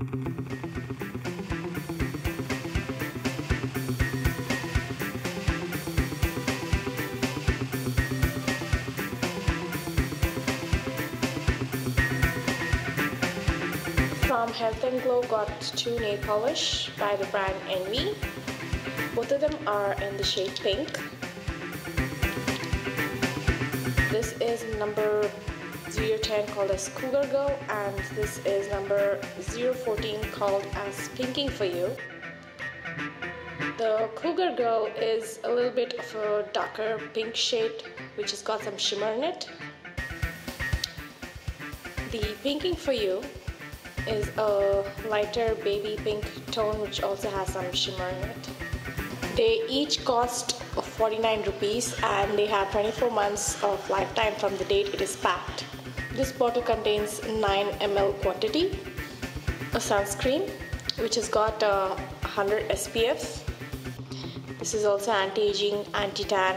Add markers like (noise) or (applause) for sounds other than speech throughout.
From Health and Glow got two nail polish by the brand Envy. Both of them are in the shade pink. This is number 010 called as Cougar Girl and this is number 014 called as Pinking for You. The Cougar Girl is a little bit of a darker pink shade which has got some shimmer in it. The Pinking for You is a lighter baby pink tone which also has some shimmer in it. They each cost 49 rupees and they have 24 months of lifetime from the date it is packed. This bottle contains 9 ml quantity, a sunscreen which has got uh, 100 SPF. This is also anti-aging, anti-tan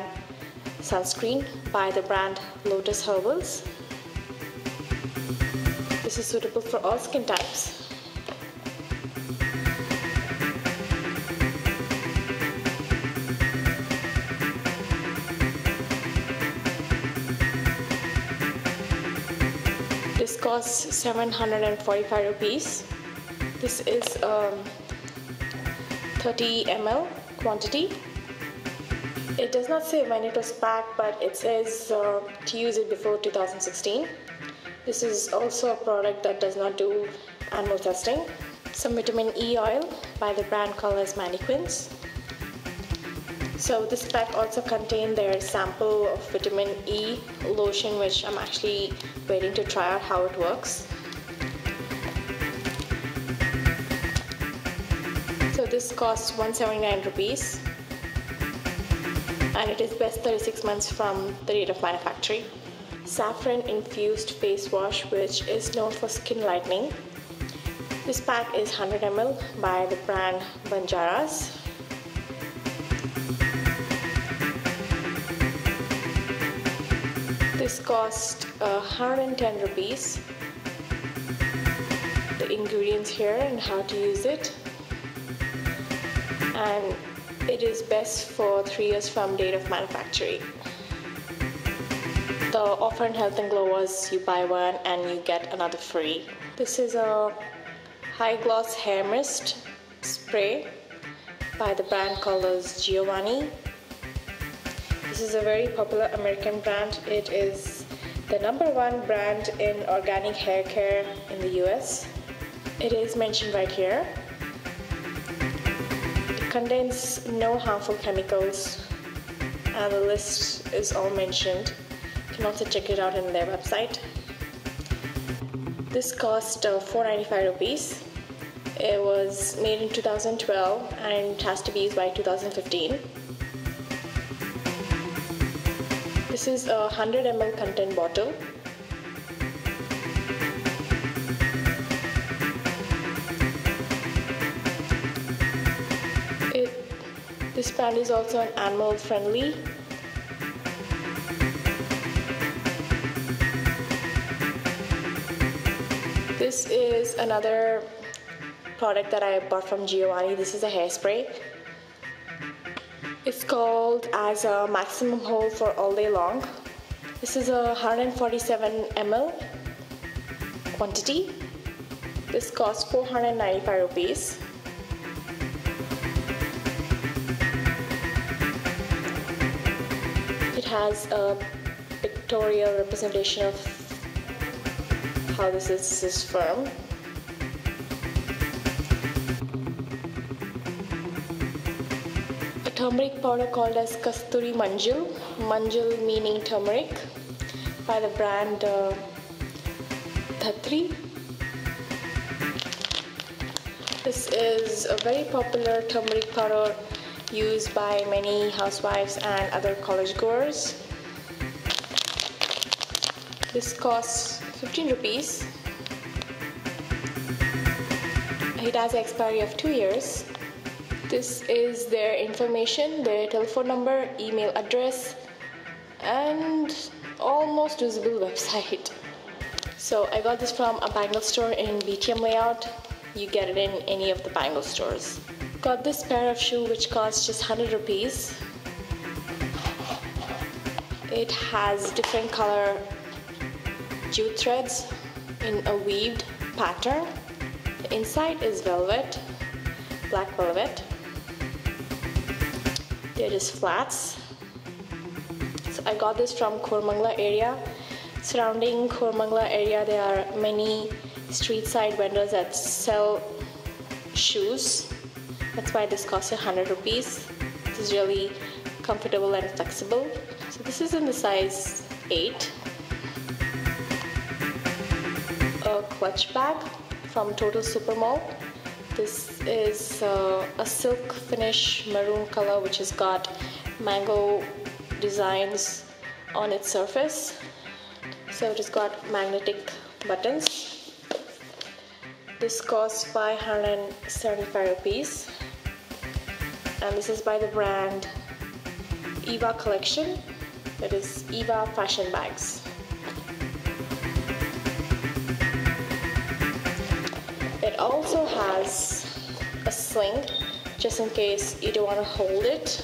sunscreen by the brand Lotus Herbals. This is suitable for all skin types. Costs 745 rupees. This is um, 30 ml quantity. It does not say when it was packed, but it says uh, to use it before 2016. This is also a product that does not do animal testing. Some vitamin E oil by the brand called as Mannequins. So this pack also contained their sample of vitamin E lotion which I'm actually waiting to try out how it works. So this costs 179 rupees and it is best 36 months from the date of manufacturing saffron infused face wash which is known for skin lightening. This pack is 100 ml by the brand Banjaras. This cost uh, 110 rupees. The ingredients here and how to use it. And it is best for 3 years from date of manufacturing the offer in Health and Glow was you buy one and you get another free. This is a high gloss hair mist spray by the brand called as Giovanni. This is a very popular American brand. It is the number one brand in organic hair care in the US. It is mentioned right here. It contains no harmful chemicals and the list is all mentioned You can also check it out on their website. This cost uh, 495 rupees. It was made in 2012 and has to be used by 2015. This is a 100 ml content bottle. It, this brand is also an animal friendly This is another product that I bought from Giovanni. This is a hairspray. It's called as a maximum hold for all day long. This is a 147 ml quantity. This costs 495 rupees. It has a pictorial representation of how this is, this is firm. Turmeric powder called as Kasthuri Manjal, Manjal meaning turmeric, by the brand uh, Dhathri. This is a very popular turmeric powder used by many housewives and other college goers. This costs 15 rupees. It has an expiry of two years. This is their information, their telephone number, email address, and almost visible (laughs) website. So I got this from a Bangle store in BTM layout. you get it in any of the Bangle stores. Got this pair of shoe which costs just 100 rupees. It has different color jute threads in a weaved pattern. The inside is velvet, black velvet. They're just flats. So I got this from Koramangala area. Surrounding Koramangala area, there are many street side vendors that sell shoes. That's why this costs 100 rupees. It is really comfortable and flexible. So this is in the size 8. A clutch bag from Total Super Mall. This is uh, a silk finish maroon color which has got mango designs on its surface. So it has got magnetic buttons. This costs 575 rupees and this is by the brand Eva Collection. That is Eva Fashion Bags. Also has a sling just in case you don't want to hold it.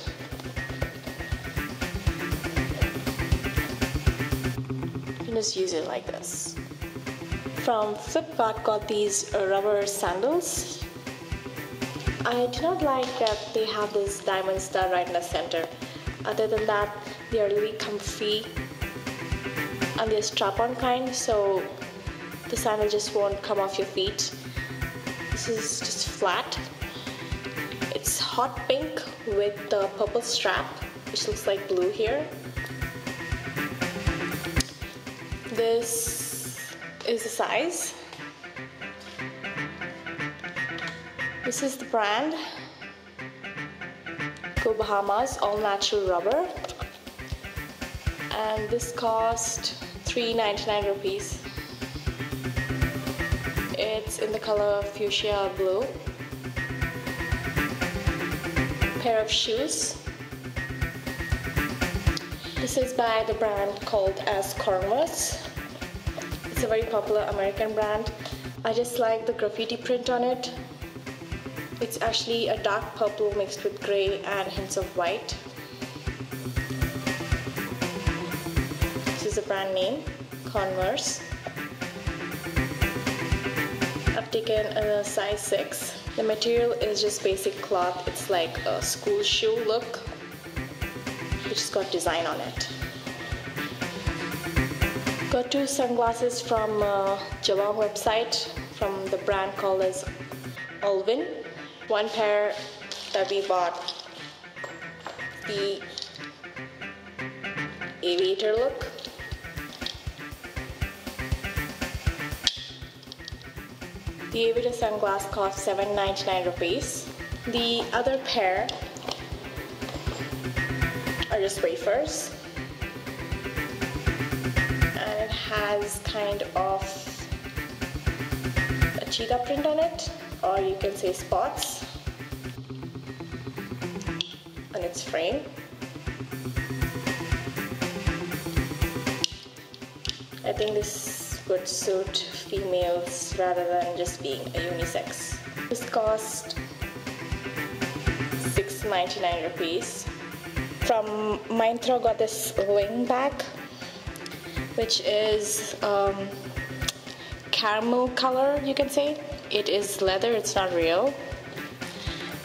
You just use it like this. From Flipkart got these rubber sandals. I do not like that they have this diamond star right in the center. Other than that, they are really comfy and they're strap-on kind so the sandal just won't come off your feet this is just flat. It's hot pink with the purple strap which looks like blue here. This is the size. This is the brand. Go Bahamas all natural rubber. And this cost 3.99 rupees it's in the color fuchsia blue. Pair of shoes. This is by the brand called as Converse it's a very popular American brand. I just like the graffiti print on it. It's actually a dark purple mixed with gray and hints of white. This is the brand name, Converse. Taken a size 6. The material is just basic cloth. It's like a school shoe look, which has got design on it. Got two sunglasses from uh, Jabong website from the brand called as Olvin. One pair that we bought the aviator look The Aviator sunglass cost 7.99 rupees. The other pair are just wafers. And it has kind of a cheetah print on it, or you can say spots on its frame. I think this would suit females rather than just being a unisex. This cost 6.99 rupees. From Myntra got this wing bag which is um, caramel color you can say. It is leather, it's not real.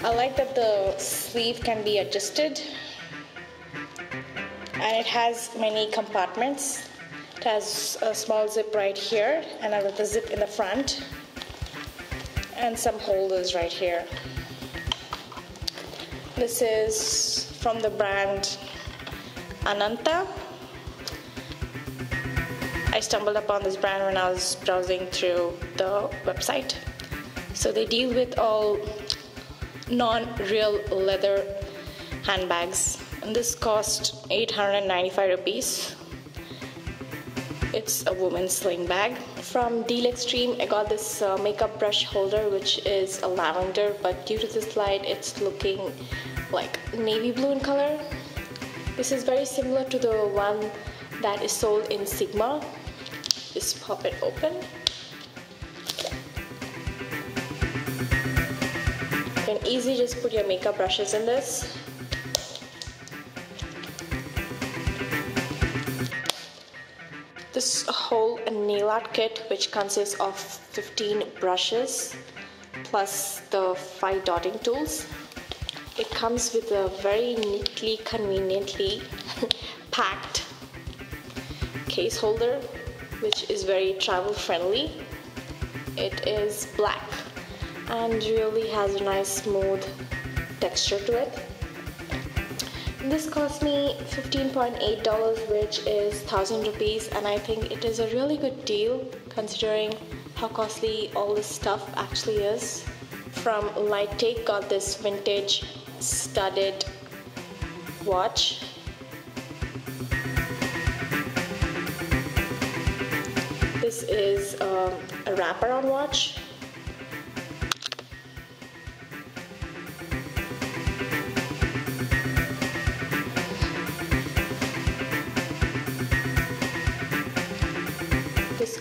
I like that the sleeve can be adjusted and it has many compartments it has a small zip right here, and another zip in the front, and some holders right here. This is from the brand Ananta. I stumbled upon this brand when I was browsing through the website. So they deal with all non-real leather handbags and this cost 895 rupees it's a woman's sling bag. From Deal Extreme, I got this uh, makeup brush holder, which is a lavender, but due to this light, it's looking like navy blue in color. This is very similar to the one that is sold in Sigma. Just pop it open. You can easily just put your makeup brushes in this. This whole nail art kit which consists of 15 brushes plus the 5 dotting tools. It comes with a very neatly, conveniently (laughs) packed case holder which is very travel friendly. It is black and really has a nice smooth texture to it. This cost me $15.8 which is 1000 rupees and I think it is a really good deal considering how costly all this stuff actually is. From LightTake got this vintage studded watch This is um, a wraparound watch.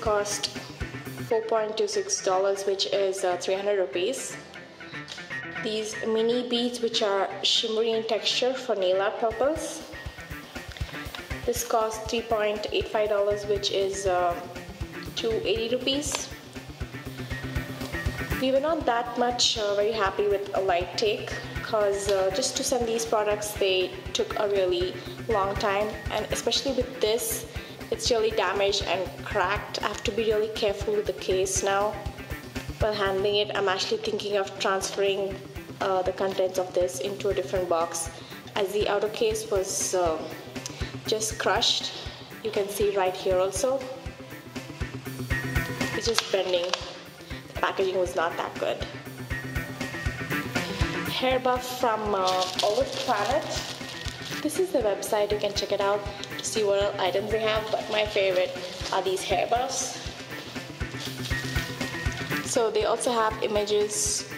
Cost $4.26 which is uh, 300 rupees. These mini beads which are shimmery in texture for nail art purpose. This cost $3.85 which is uh, to 80 rupees. We were not that much uh, very happy with a LightTake because uh, just to send these products they took a really long time and especially with this it's really damaged and cracked. I have to be really careful with the case now while handling it. I'm actually thinking of transferring uh, the contents of this into a different box as the outer case was uh, just crushed. You can see right here also It's just bending. The packaging was not that good. Hair buff from uh, Olive Planet. This is the website, you can check it out see what items they have, but my favorite are these hair buffs. So they also have images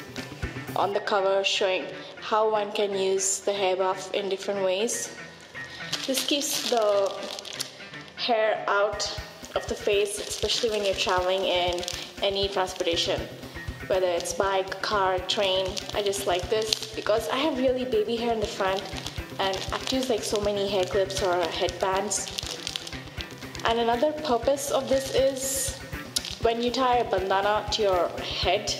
on the cover showing how one can use the hair buff in different ways. This keeps the hair out of the face, especially when you're traveling in any transportation, whether it's bike, car, train. I just like this because I have really baby hair in the front and I use like so many hair clips or headbands. And another purpose of this is when you tie a bandana to your head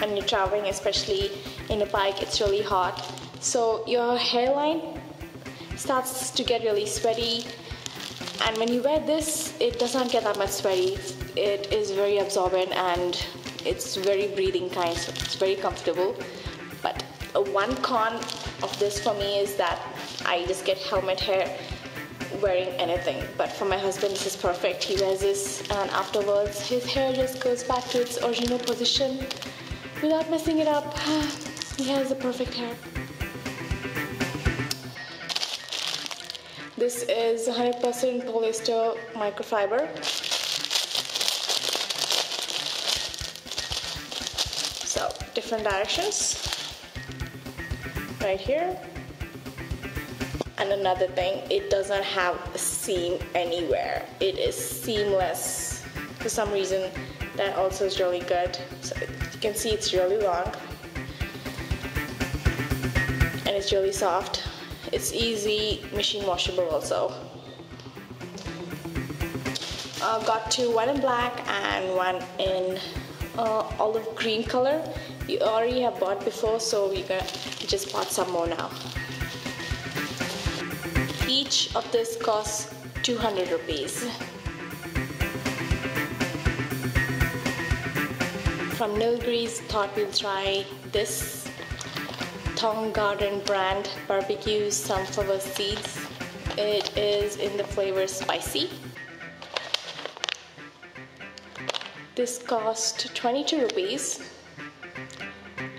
and you're traveling, especially in a bike, it's really hot. So your hairline starts to get really sweaty and when you wear this it does not get that much sweaty it is very absorbent and it's very breathing kind so it's very comfortable one con of this for me is that I just get helmet hair wearing anything. But for my husband this is perfect. He wears this and afterwards his hair just goes back to its original position without messing it up. (sighs) He has the perfect hair. This is 100% polyester microfiber. So different directions right here. And another thing, it doesn't have a seam anywhere. It is seamless. For some reason, that also is really good. So you can see it's really long and it's really soft. It's easy, machine washable also. Uh, got two, one in black and one in uh, olive green color. You already have bought before, so we gonna just bought some more now. Each of this costs 200 rupees. From Nilgiris, thought we'll try this Tong Garden brand barbecue sunflower seeds. It is in the flavor spicy. This cost 22 rupees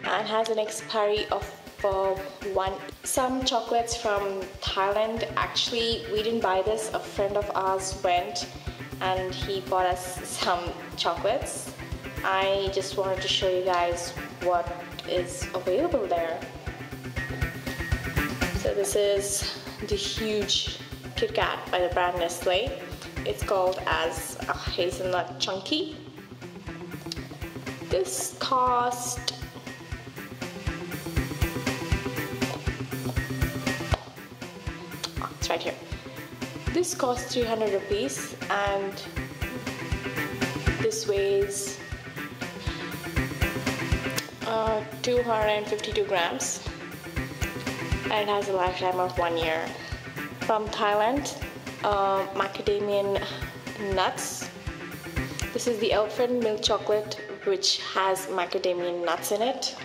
and has an expiry of uh, one. Some chocolates from Thailand. Actually, we didn't buy this. A friend of ours went and he bought us some chocolates. I just wanted to show you guys what is available there. So this is the huge Kit Kat by the brand Nestle. It's called as a hazelnut chunky. This cost right here this costs 300 rupees and this weighs uh, 252 grams and has a lifetime of one year from Thailand uh, macadamia nuts this is the elephant milk chocolate which has macadamia nuts in it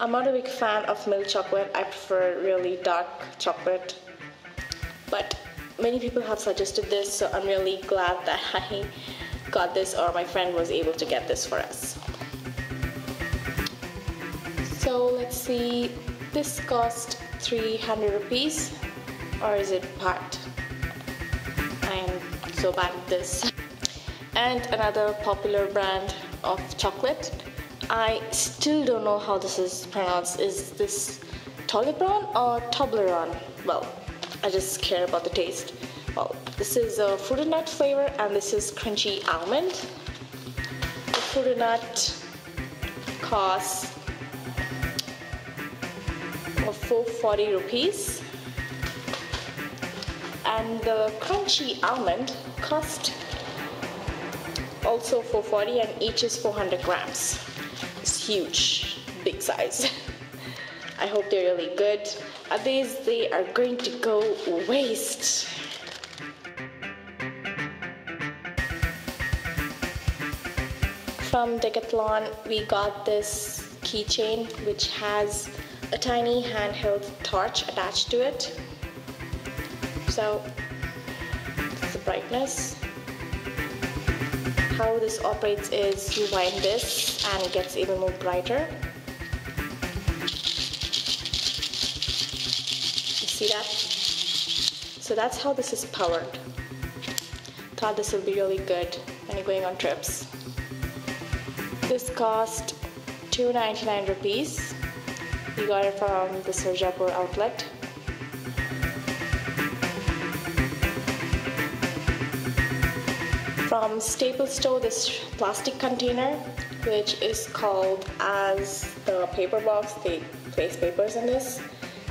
I'm not a big fan of milk chocolate. I prefer really dark chocolate. But many people have suggested this, so I'm really glad that (laughs) I got this or my friend was able to get this for us. So let's see, this cost 300 rupees or is it part? I am so bad at this. And another popular brand of chocolate I still don't know how this is pronounced. Is this Toblerone or Toblerone? Well, I just care about the taste. Well, this is a fruited nut flavor and this is crunchy almond. The fruited nut costs 440 rupees and the crunchy almond cost also 440 and each is 400 grams It's huge, big size. (laughs) I hope they're really good. These they are going to go waste. From Decathlon, we got this keychain which has a tiny handheld torch attached to it. So, the brightness how this operates is you wind this and it gets even more brighter. See that? So that's how this is powered. Thought this would be really good when you're going on trips. This cost 299 rupees. We got it from the Sarjapur outlet. from Staple Store this plastic container which is called as the paper box they place papers in this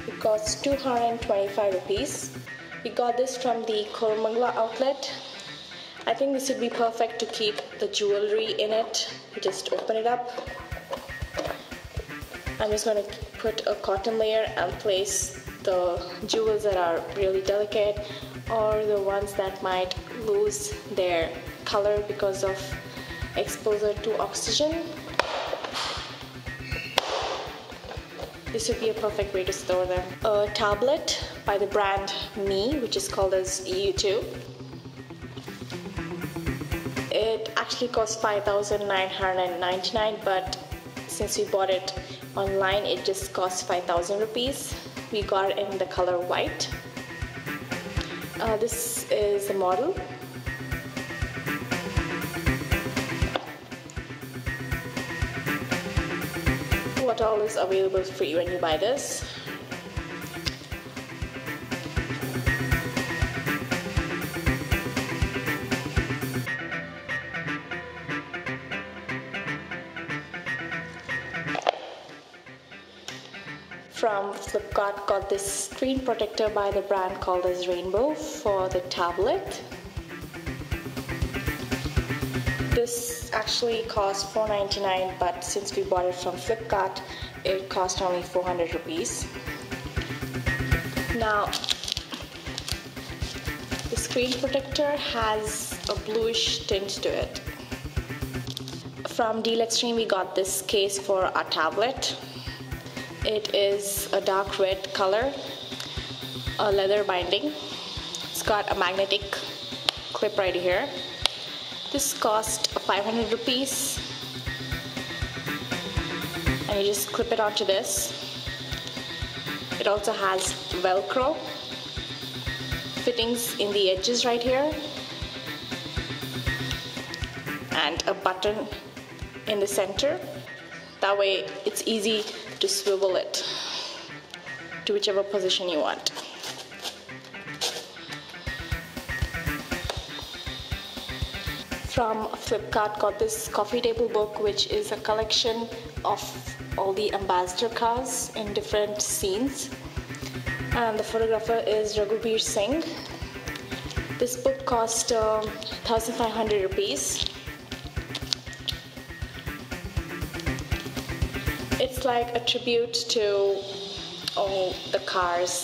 it costs 225 rupees. We got this from the Koramangala outlet. I think this would be perfect to keep the jewelry in it. Just open it up. I'm just going to put a cotton layer and place the jewels that are really delicate or the ones that might lose their color because of exposure to oxygen. This would be a perfect way to store them. A tablet by the brand Me, which is called as U2. It actually cost 5,999, but since we bought it online, it just cost 5,000 rupees. We got it in the color white. Uh, this is the model all is available free when you buy this. From Flipkart got this screen protector by the brand called as Rainbow for the tablet. This actually cost 4.99 but since we bought it from Flipkart it cost only 400 rupees. Now the screen protector has a bluish tint to it. From Deal Extreme we got this case for our tablet. It is a dark red color a leather binding. It's got a magnetic clip right here this cost 500 rupees. And you just clip it onto this. It also has Velcro fittings in the edges right here and a button in the center. That way it's easy to swivel it to whichever position you want. From Flipkart got this coffee table book which is a collection of all the ambassador cars in different scenes. and the photographer is Raghubir Singh. This book cost um, 1500 rupees. It's like a tribute to all the cars.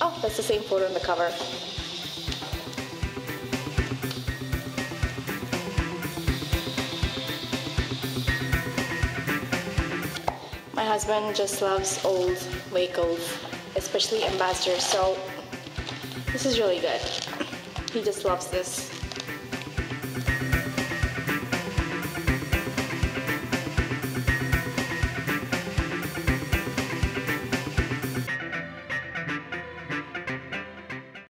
Oh, that's the same photo on the cover. My husband just loves old vehicles, especially Ambassador, so this is really good. He just loves this.